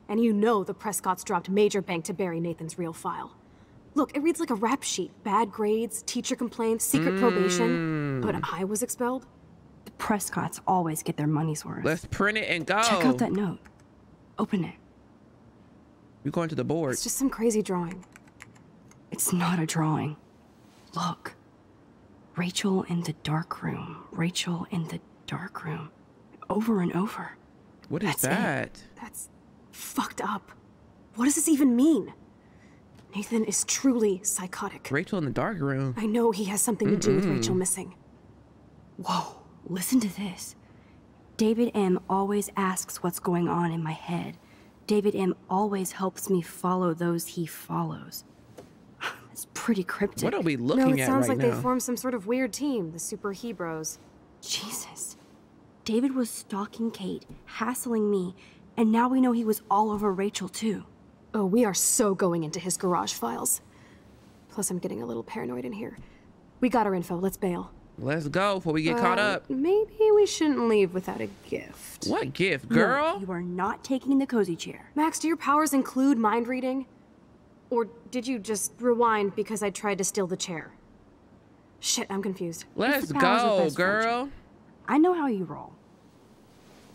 And you know the Prescotts dropped major bank to bury Nathan's real file. Look, it reads like a rap sheet. Bad grades, teacher complaints, secret probation. But hmm. I was expelled? Prescotts always get their money's worth. Let's print it and go. Check out that note. Open it. We're going to the board. It's just some crazy drawing. It's not a drawing. Look. Rachel in the dark room. Rachel in the dark room. Over and over. What is That's it. that? That's fucked up. What does this even mean? Nathan is truly psychotic. Rachel in the dark room. I know he has something to do with Rachel missing. Whoa, listen to this. David M. always asks what's going on in my head. David M. always helps me follow those he follows. It's pretty cryptic. What are we looking at? No, it at sounds right like now? they formed some sort of weird team, the Super Hebrews. Jesus. David was stalking Kate, hassling me, and now we know he was all over Rachel too. Oh, we are so going into his garage files. Plus, I'm getting a little paranoid in here. We got our info. Let's bail. Let's go before we get caught Uh, up. Maybe we shouldn't leave without a gift. What gift, No, girl? you are not taking the cozy chair. Max, do your powers include mind reading? Or did you just rewind because I tried to steal the chair? Shit, I'm confused. Let's the powers of go, best girl. I know how you roll.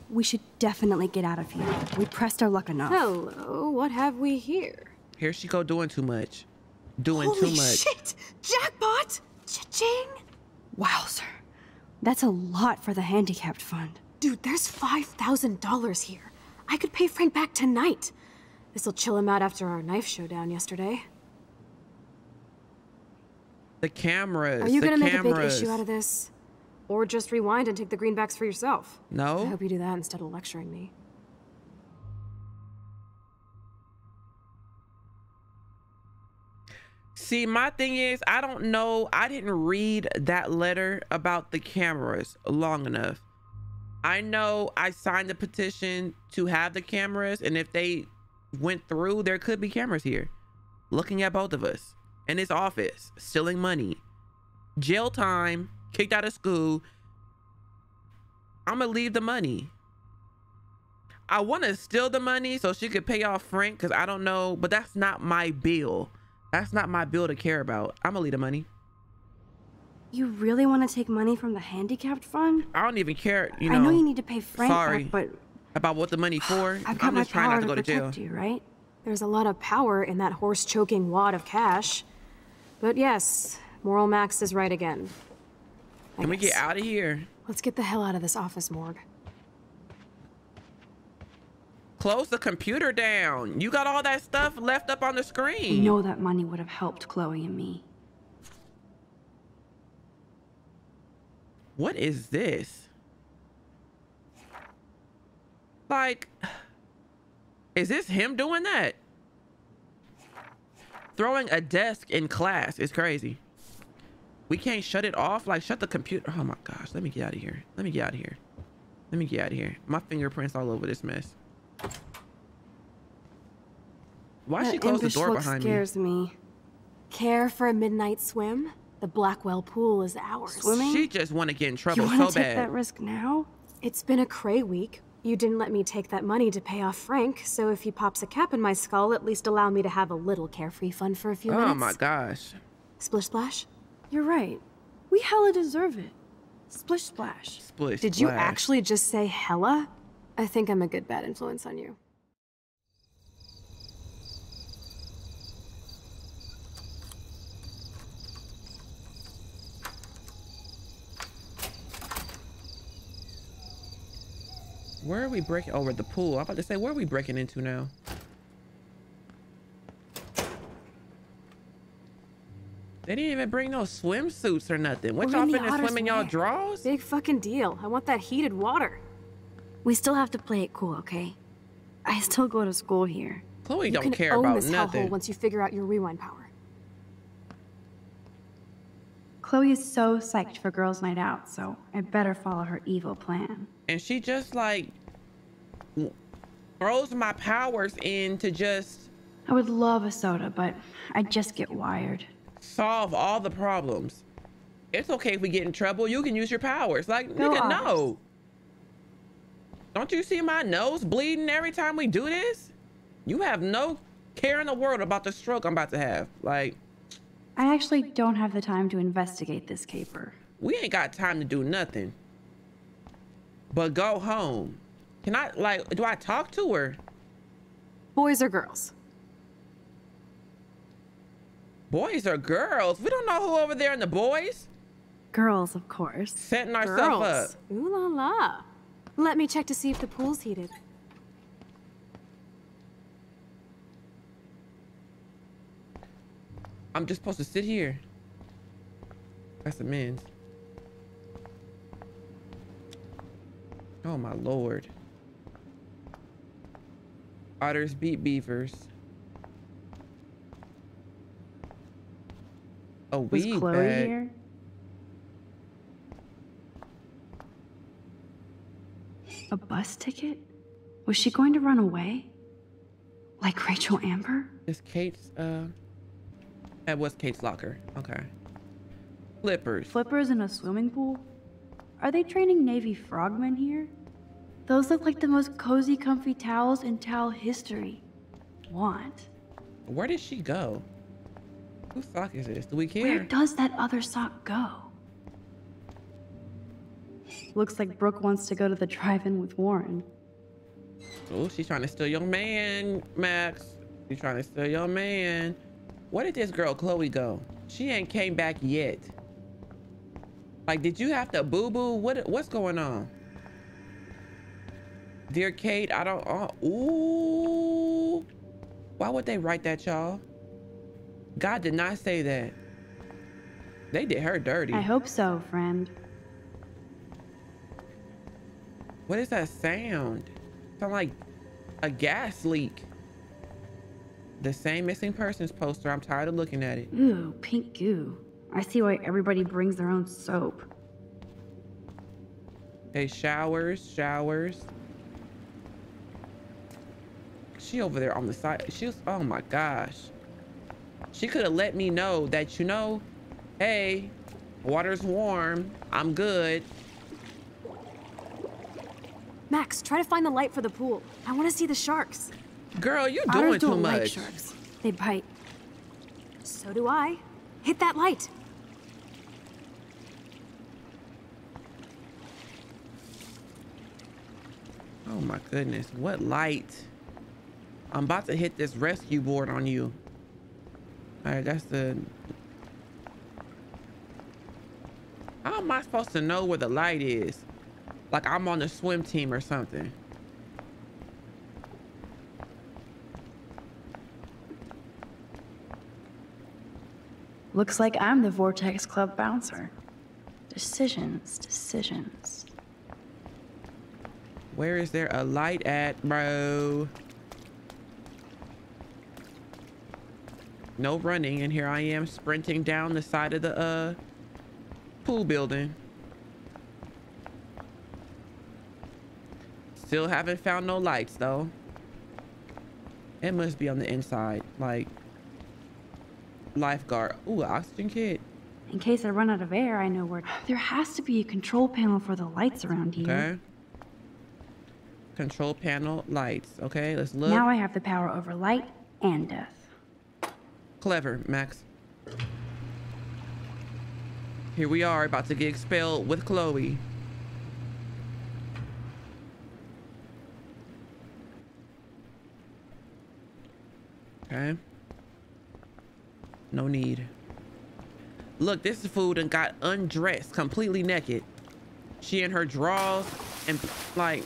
We should definitely get out of here. We pressed our luck enough. Hello, what have we here? Here she go doing too much. Doing Holy too much. shit! Jackpot! Cha-ching! Wow, sir. That's a lot for the handicapped fund. Dude, there's $5,000 here. I could pay Frank back tonight. This'll chill him out after our knife showdown yesterday. The cameras. Are you gonna make cameras. a big issue out of this? Or just rewind and take the greenbacks for yourself? No. I hope you do that instead of lecturing me. See, my thing is, I don't know. I didn't read that letter about the cameras long enough. I know I signed the petition to have the cameras, and if they went through, there could be cameras here looking at both of us in his office, stealing money, jail time, kicked out of school. I'm gonna leave the money. I want to steal the money so she could pay off Frank because I don't know, but that's not my bill. That's not my bill to care about. I'm gonna leave the money. You really want to take money from the handicapped fund? I don't even care, you know, I know you need to pay Frank sorry. back, but about what the money for. I've got I'm my just trying not to go to jail. protect you, right? There's a lot of power in that horse choking wad of cash. But yes, Moral Max is right again. I Can we get out of here? Let's get the hell out of this office morgue. Close the computer down. You got all that stuff left up on the screen. You know that money would have helped Chloe and me. What is this? Like, is this him doing that? Throwing a desk in class is crazy. We can't shut it off. Like, shut the computer. Oh my gosh. Let me get out of here. Let me get out of here. Let me get out of here. My fingerprints all over this mess. Why she That closed the door look behind me? scares me. Care for a midnight swim? The Blackwell pool is ours. Swimming? She just want to get in You trouble want to so take bad. that risk now? It's been a cray week. You didn't let me take that money to pay off Frank, so if he pops a cap in my skull, at least allow me to have a little carefree fun for a few Oh minutes. Oh my gosh. Splish splash? You're right. We hella deserve it. Splish splash. Splish Did you actually just say hella? I think I'm a good bad influence on you. Where are we breaking? Over at the pool. I'm about to say, where are we breaking into now? They didn't even bring no swimsuits or nothing. What y'all finna swim in y'all drawers? Big fucking deal. I want that heated water. We still have to play it cool, okay? I still go to school here. Chloe you don't can care own about this hellhole nothing. once you figure out your rewind power. Chloe is so psyched for girls' night out, so I better follow her evil plan. And she just like throws my powers in to just I would love a soda, but I just get wired. solve all the problems. It's okay if we get in trouble. You can use your powers. Like, Go nigga, ours. no. Don't you see my nose bleeding every time we do this? You have no care in the world about the stroke I'm about to have. Like, I actually don't have the time to investigate this caper. we ain't got time to do nothing. But go home. Can I, like, do I talk to her? Boys or girls? Boys or girls? We don't know who over there in the boys. Girls, of course. Setting ourselves up. Ooh la la. Let me check to see if the pool's heated. I'm just supposed to sit here. That's the men's. Oh my lord. Otters beat beavers. A Was weed Chloe bag. here? A bus ticket? Was she going to run away? Like Rachel Amber? Is Kate's uh that was Kate's locker. Okay. Flippers. Flippers in a swimming pool? Are they training Navy frogmen here? Those look like the most cozy, comfy towels in towel history. Want? Where did she go? Whose sock is this? Do we care? Where does that other sock go? Looks like Brooke wants to go to the drive-in with Warren. Oh, she's trying to steal your man, Max. She's trying to steal your man. Where did this girl Chloe go? She ain't came back yet. Like, did you have to boo boo? What what's going on? Dear Kate, I don't. Uh, ooh, why would they write that, y'all? God did not say that. They did her dirty. I hope so, friend. What is that sound? Sound like a gas leak. The same missing persons poster. I'm tired of looking at it. Ooh, pink goo. I see why everybody brings their own soap. Hey, showers, showers. She over there on the side. She was, oh my gosh. She could have let me know that, you know, hey, water's warm. I'm good. Max, try to find the light for the pool. I want to see the sharks. Girl, you Otters doing too don't like much. sharks. They bite. So do I. Hit that light. Oh my goodness, what light? I'm about to hit this rescue board on you. All right, that's the. How am I supposed to know where the light is? Like I'm on the swim team or something. Looks like I'm the Vortex Club bouncer. Decisions, decisions. Where is there a light at, bro? No running, and here I am sprinting down the side of the uh pool building. Still haven't found no lights though. It must be on the inside, like lifeguard. Ooh, oxygen kit. In case I run out of air, I know where. There has to be a control panel for the lights around here. Okay. Control panel lights. Okay, let's look. Now I have the power over light and death. Clever, Max. Here we are, about to get expelled with Chloe. Okay. No need. Look, this food and got undressed, completely naked. She in her drawers and like,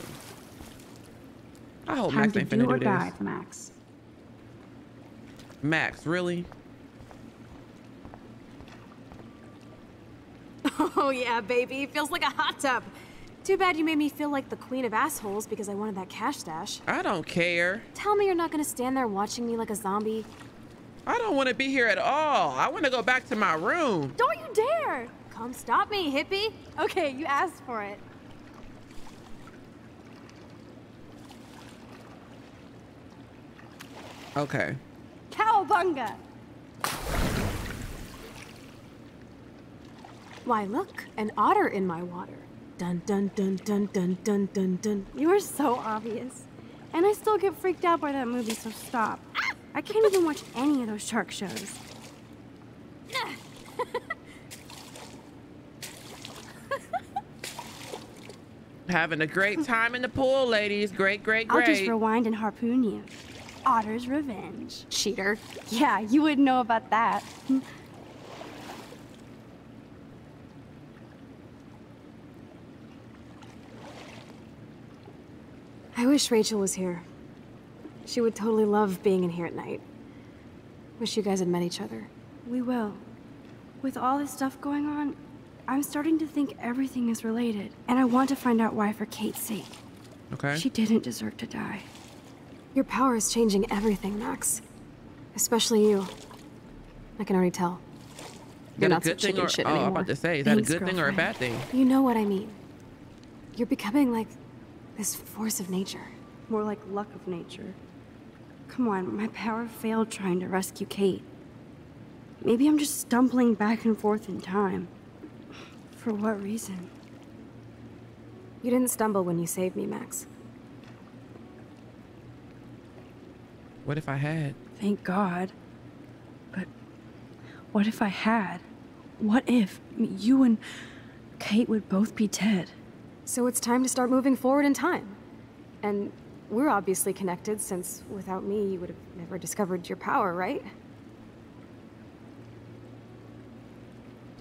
I hope Time Max to ain't do finna or do die, this. Max. Max, really? Oh yeah, baby. Feels like a hot tub. Too bad you made me feel like the queen of assholes because I wanted that cash stash. I don't care. Tell me you're not gonna stand there watching me like a zombie. I don't want to be here at all. I want to go back to my room. Don't you dare! Come stop me, hippie. Okay, you asked for it. Okay. Cowabunga! Why, look, an otter in my water. Dun dun dun dun dun dun dun dun. You are so obvious. And I still get freaked out by that movie, so stop. I can't even watch any of those shark shows. Having a great time in the pool, ladies. Great, great, great. I'll just rewind and harpoon you. Otter's revenge. Cheater. Yeah, you wouldn't know about that. I wish Rachel was here. She would totally love being in here at night. Wish you guys had met each other. We will. With all this stuff going on, I'm starting to think everything is related. And I want to find out why for Kate's sake. Okay. She didn't deserve to die. Your power is changing everything, Max. Especially you. I can already tell. Is You're that a not some good thing chicken or shit oh, I'm anymore. about to say, is that a Thanks, good thing or a bad thing? You know what I mean. You're becoming like this force of nature. More like luck of nature. Come on, my power failed trying to rescue Kate. Maybe I'm just stumbling back and forth in time. For what reason? You didn't stumble when you saved me, Max. What if I had? Thank God. But what if I had? What if you and Kate would both be dead? So it's time to start moving forward in time. And we're obviously connected since without me you would have never discovered your power, right?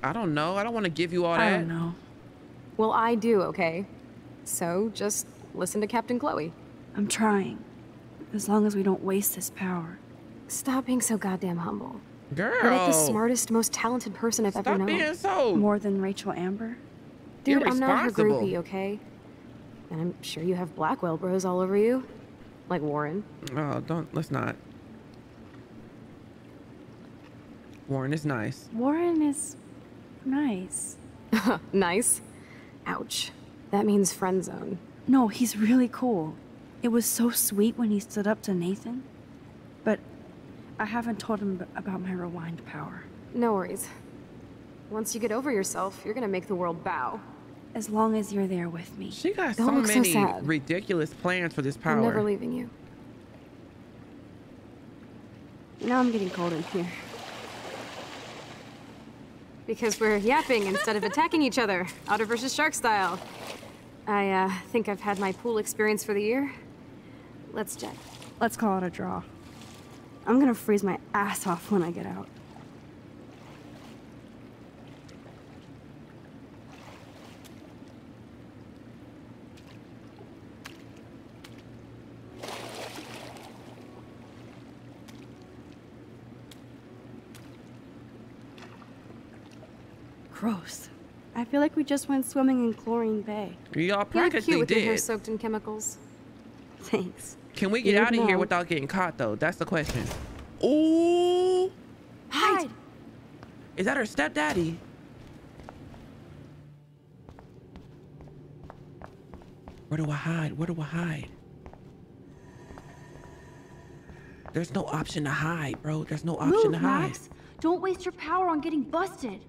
I don't know. I don't want to give you all I that. I don't know. Well, I do, okay? So just listen to Captain Chloe. I'm trying. As long as we don't waste this power. Stop being so goddamn humble. Girl. You're like the smartest, most talented person I've ever Stop known. being so. More than Rachel Amber? Dude, I'm not her groupie, okay? And I'm sure you have Blackwell bros all over you. Like Warren. Oh, don't. Let's not. Warren is nice. Warren is nice. nice. Ouch. That means friend zone. No, he's really cool. It was so sweet when he stood up to Nathan. But I haven't told him about my rewind power. No worries. Once you get over yourself, you're gonna make the world bow. As long as you're there with me. She got Don't so look so many sad. ridiculous plans for this power. I'm never leaving you. Now I'm getting cold in here. Because we're yapping instead of attacking each other, otter versus shark style. I uh, think I've had my pool experience for the year. Let's jet. Let's call it a draw. I'm gonna freeze my ass off when I get out. Gross. I feel like we just went swimming in Chlorine Bay. Y'all You look practically cute with your hair soaked in chemicals. Thanks. Can we get You out of here without getting caught, though? That's the question. Ooh. Hide! Is that her stepdaddy? Where do I hide? Where do I hide? There's no option to hide, bro. There's no option to Move, hide. Max! Don't waste your power on getting busted.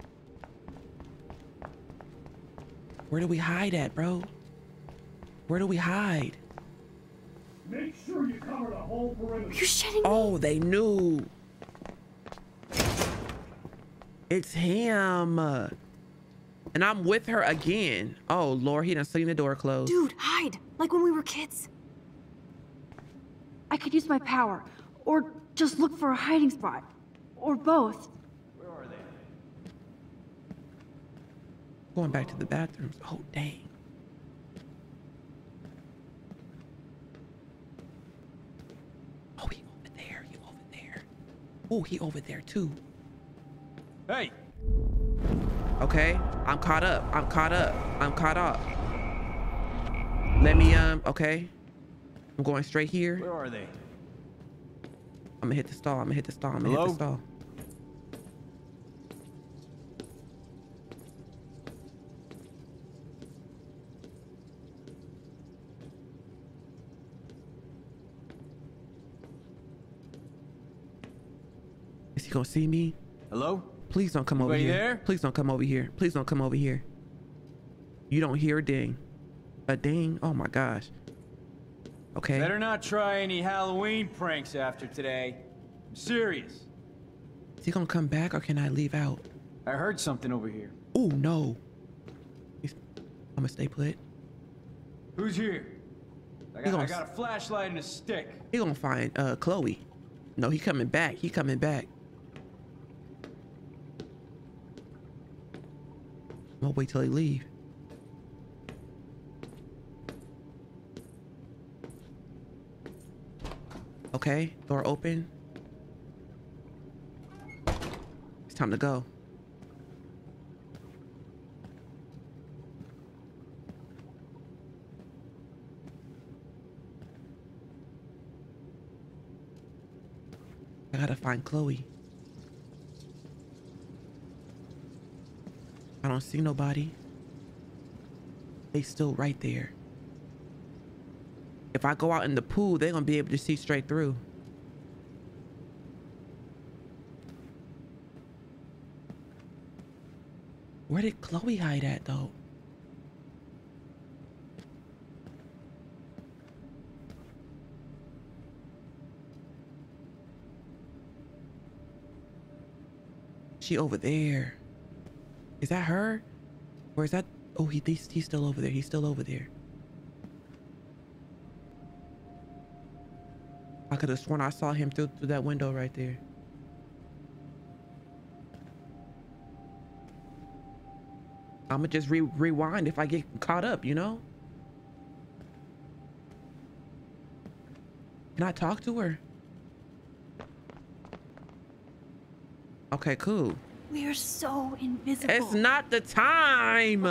Where do we hide at, bro? Where do we hide? Make sure you cover the whole perimeter. You're shitting Oh, they knew. It's him. And I'm with her again. Oh, Lord, he done seen the door closed. Dude, hide! Like when we were kids. I could use my power, or just look for a hiding spot, or both. going back to the bathrooms. Oh, dang. Oh, he over there. He over there. Oh, he over there too. Hey. Okay. I'm caught up. I'm caught up. I'm caught up. Let me, um, okay. I'm going straight here. Where are they? I'm gonna hit the stall. I'm gonna hit the stall. I'm gonna Hello? hit the stall. He gonna see me? Hello? Please don't come over here. there? Please don't come over here. Please don't come over here. You don't hear a ding. A ding? Oh my gosh. Okay. Better not try any Halloween pranks after today. I'm serious. Is he gonna come back or can I leave out? I heard something over here. Oh no. He's, I'm gonna stay put. Who's here? I got, gonna I got a flashlight and a stick. He gonna find uh Chloe. No, he coming back. He coming back. Gonna wait till he leave. Okay, door open. It's time to go. I gotta find Chloe. Don't see nobody. They still right there. If I go out in the pool, they're gonna be able to see straight through. Where did Chloe hide at though? She over there. Is that her? Or is that... Oh, he, he's, he's still over there. He's still over there. I could have sworn I saw him through, through that window right there. I'ma just re rewind if I get caught up, you know? Can I talk to her? Okay, cool. We are so invisible. It's not the time.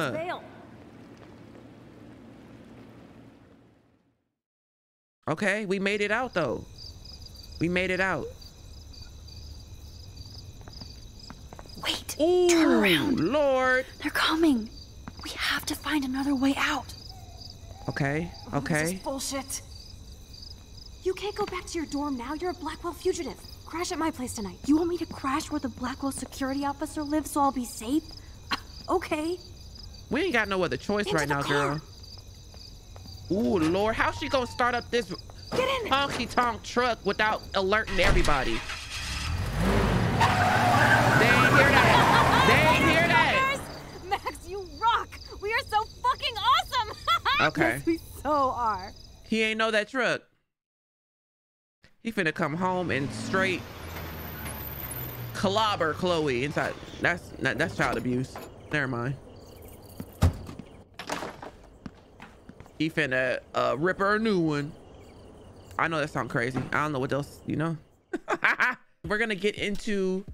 Okay, we made it out though. We made it out. Wait. Ooh, turn around. Lord. They're coming. We have to find another way out. Okay, Oh, This okay. is bullshit. You can't go back to your dorm now. You're a Blackwell fugitive. Crash at my place tonight. You want me to crash where the Blackwell security officer lives so I'll be safe? Okay. We ain't got no other choice Into right now, car. girl. Ooh, Lord, how's she gonna start up this Get in. honky tonk truck without alerting everybody? They ain't hear that. They ain't hear that. Max, you rock. We are so fucking awesome. Okay. yes, we so are. He ain't know that truck. He finna come home and straight clobber Chloe inside. That's not, that's child abuse. Never mind. He finna uh, rip her a new one. I know that sounds crazy. I don't know what else, you know. We're gonna get into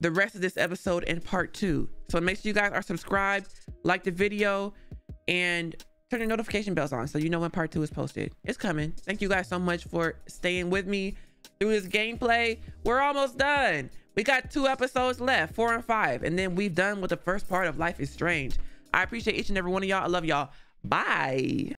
the rest of this episode in part two. So make sure you guys are subscribed, like the video, and turn your notification bells on so you know when part two is posted. It's coming. Thank you guys so much for staying with me through this gameplay. We're almost done. We got two episodes left, four and five, and then we've done with the first part of Life is Strange. I appreciate each and every one of y'all. I love y'all. Bye.